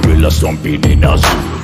gorilla stomping in a zoo.